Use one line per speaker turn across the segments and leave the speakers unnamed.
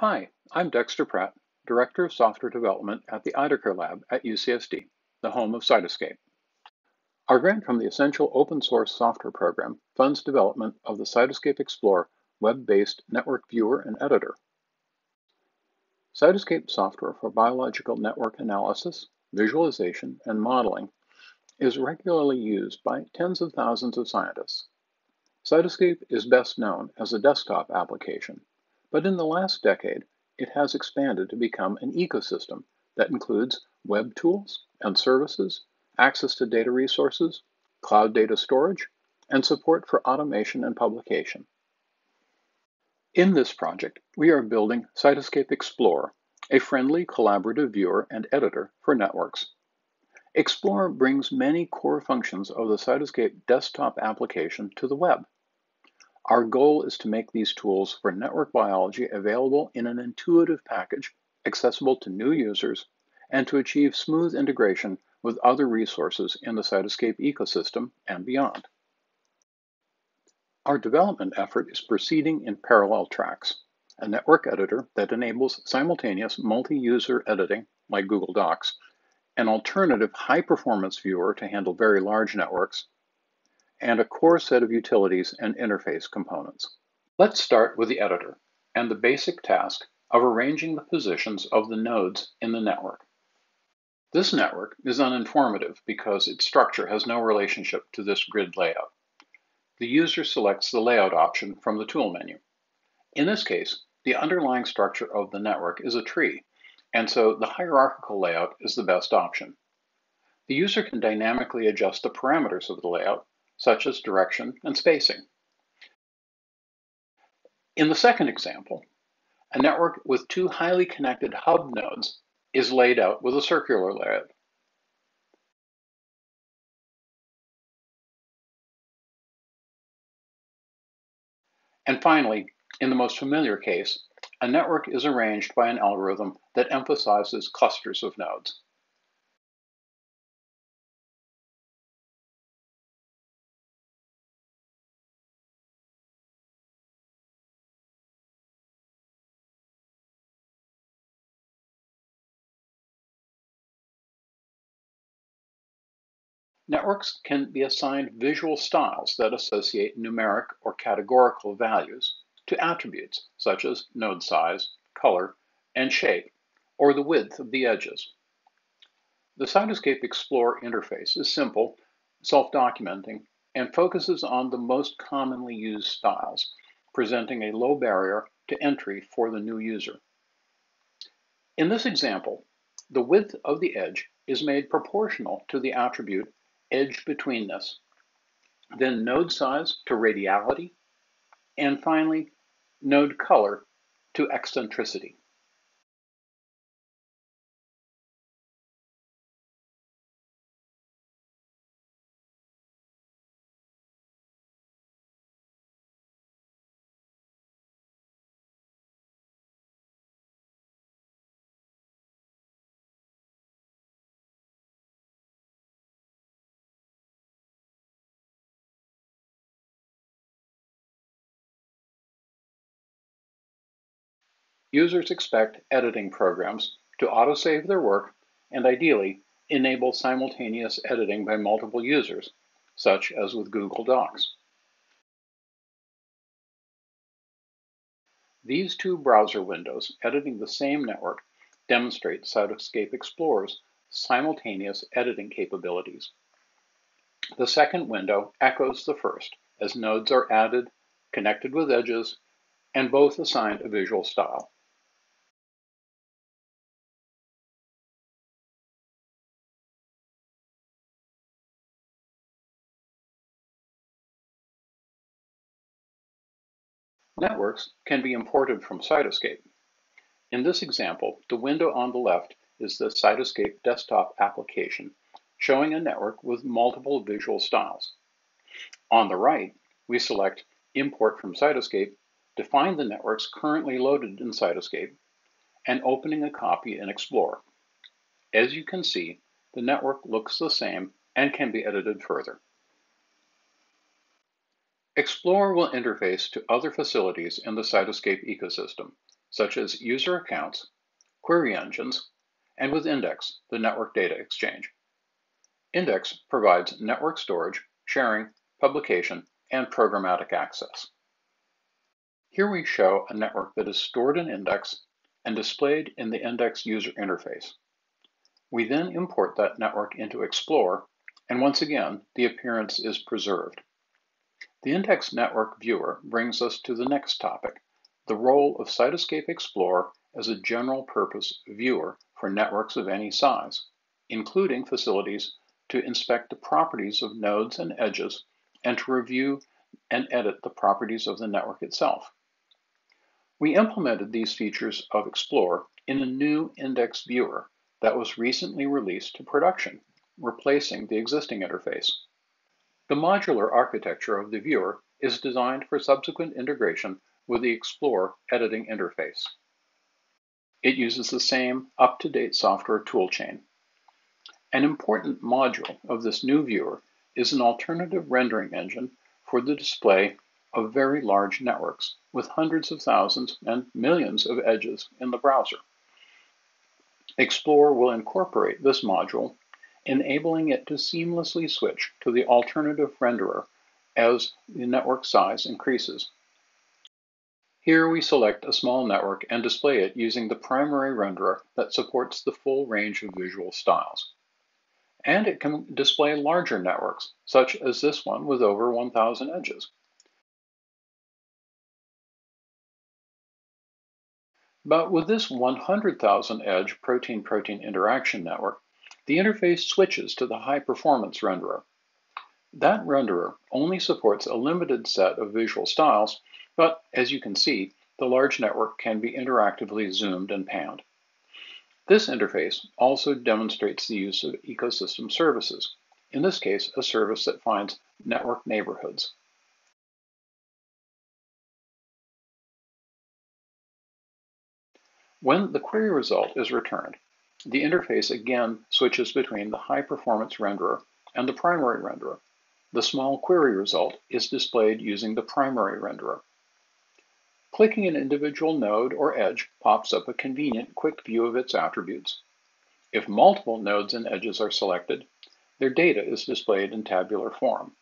Hi, I'm Dexter Pratt, Director of Software Development at the Ideker Lab at UCSD, the home of Cytoscape. Our grant from the Essential Open Source Software Program funds development of the Cytoscape Explorer web-based network viewer and editor. Cytoscape software for biological network analysis, visualization, and modeling is regularly used by tens of thousands of scientists. Cytoscape is best known as a desktop application, but in the last decade, it has expanded to become an ecosystem that includes web tools and services, access to data resources, cloud data storage, and support for automation and publication. In this project, we are building Cytoscape Explorer, a friendly collaborative viewer and editor for networks. Explorer brings many core functions of the Cytoscape desktop application to the web. Our goal is to make these tools for network biology available in an intuitive package, accessible to new users, and to achieve smooth integration with other resources in the Cytoscape ecosystem and beyond. Our development effort is proceeding in parallel tracks. A network editor that enables simultaneous multi-user editing, like Google Docs, an alternative high-performance viewer to handle very large networks, and a core set of utilities and interface components. Let's start with the editor and the basic task of arranging the positions of the nodes in the network. This network is uninformative because its structure has no relationship to this grid layout. The user selects the layout option from the tool menu. In this case, the underlying structure of the network is a tree, and so the hierarchical layout is the best option. The user can dynamically adjust the parameters of the layout such as direction and spacing. In the second example, a network with two highly connected hub nodes is laid out with a circular layout. And finally, in the most familiar case, a network is arranged by an algorithm that emphasizes clusters of nodes. Networks can be assigned visual styles that associate numeric or categorical values to attributes such as node size, color, and shape, or the width of the edges. The Cytoscape Explorer interface is simple, self-documenting, and focuses on the most commonly used styles, presenting a low barrier to entry for the new user. In this example, the width of the edge is made proportional to the attribute edge betweenness, then node size to radiality, and finally, node color to eccentricity. Users expect editing programs to autosave their work and ideally enable simultaneous editing by multiple users, such as with Google Docs. These two browser windows editing the same network demonstrate Cytoscape Explorer's simultaneous editing capabilities. The second window echoes the first as nodes are added, connected with edges, and both assigned a visual style. Networks can be imported from Cytoscape. In this example, the window on the left is the Cytoscape desktop application, showing a network with multiple visual styles. On the right, we select Import from Cytoscape to find the networks currently loaded in Cytoscape and opening a copy in Explorer. As you can see, the network looks the same and can be edited further. Explorer will interface to other facilities in the Cytoscape ecosystem, such as user accounts, query engines, and with NDEx, the network data exchange. NDEx provides network storage, sharing, publication, and programmatic access. Here we show a network that is stored in NDEx and displayed in the NDEx user interface. We then import that network into Explorer, and once again, the appearance is preserved. The NDEx Network Viewer brings us to the next topic, the role of Cytoscape Explorer as a general purpose viewer for networks of any size, including facilities to inspect the properties of nodes and edges, and to review and edit the properties of the network itself. We implemented these features of Explorer in a new NDEx viewer that was recently released to production, replacing the existing interface. The modular architecture of the viewer is designed for subsequent integration with the Explorer editing interface. It uses the same up-to-date software toolchain an important module of this new viewer is an alternative rendering engine for the display of very large networks with hundreds of thousands and millions of edges in the browser. Explorer will incorporate this module, enabling it to seamlessly switch to the alternative renderer as the network size increases. Here we select a small network and display it using the primary renderer that supports the full range of visual styles and it can display larger networks, such as this one with over 1,000 edges. But with this 100,000 edge protein-protein interaction network, the interface switches to the high-performance renderer. That renderer only supports a limited set of visual styles, but as you can see, the large network can be interactively zoomed and panned. This interface also demonstrates the use of ecosystem services, in this case, a service that finds network neighborhoods. When the query result is returned, the interface again switches between the high-performance renderer and the primary renderer. The small query result is displayed using the primary renderer. Clicking an individual node or edge pops up a convenient quick view of its attributes. If multiple nodes and edges are selected, their data is displayed in tabular form.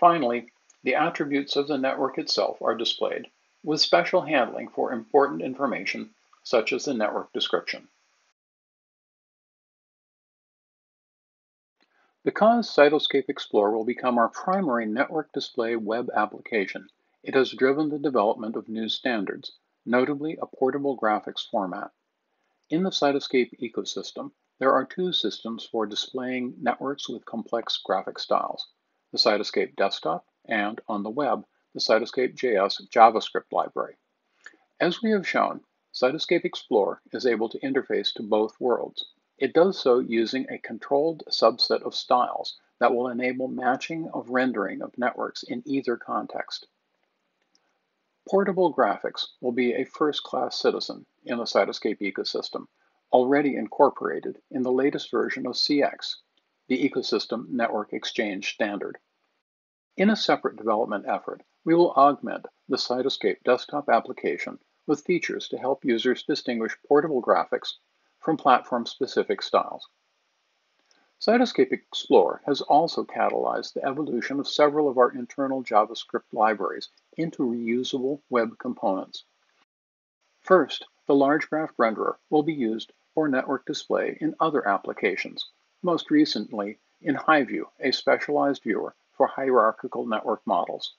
Finally, the attributes of the network itself are displayed, with special handling for important information such as the network description. Because Cytoscape Explorer will become our primary network display web application, it has driven the development of new standards, notably a portable graphics format. In the Cytoscape ecosystem, there are two systems for displaying networks with complex graphic styles, the Cytoscape Desktop and, on the web, the Cytoscape JS JavaScript library. As we have shown, Cytoscape Explorer is able to interface to both worlds. It does so using a controlled subset of styles that will enable matching of rendering of networks in either context. Portable graphics will be a first-class citizen in the Cytoscape ecosystem, already incorporated in the latest version of CX, the Ecosystem Network Exchange Standard. In a separate development effort, we will augment the Cytoscape desktop application with features to help users distinguish portable graphics from platform-specific styles. Cytoscape Explorer has also catalyzed the evolution of several of our internal JavaScript libraries into reusable web components. First, the large graph renderer will be used for network display in other applications, most recently in HiView, a specialized viewer for hierarchical network models.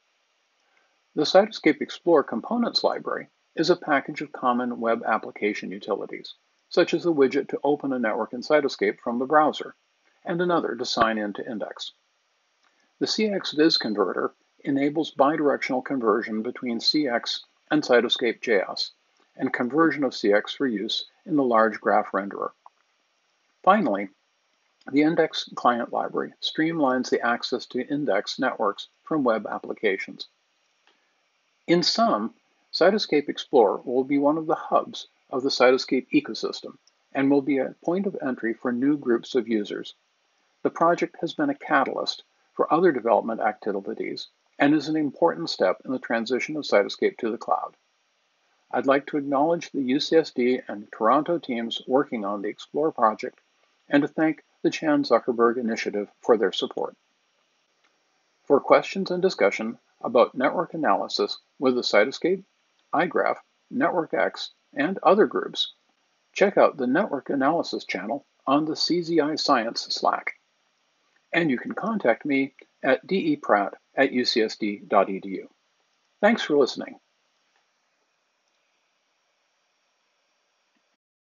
The Cytoscape Explorer Components library is a package of common web application utilities, such as a widget to open a network in Cytoscape from the browser and another to sign in to NDEx. The CX converter enables bidirectional conversion between CX and Cytoscape JS, and conversion of CX for use in the large graph renderer. Finally, the NDEx client library streamlines the access to NDEx networks from web applications. In sum, Cytoscape Explorer will be one of the hubs of the Cytoscape ecosystem and will be a point of entry for new groups of users the project has been a catalyst for other development activities and is an important step in the transition of Cytoscape to the cloud. I'd like to acknowledge the UCSD and Toronto teams working on the Explore project and to thank the Chan Zuckerberg Initiative for their support. For questions and discussion about network analysis with the Cytoscape, iGraph, NetworkX, and other groups, check out the Network Analysis channel on the CZI Science Slack. And you can contact me at depratt at ucsd.edu. Thanks for listening.